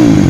Bye.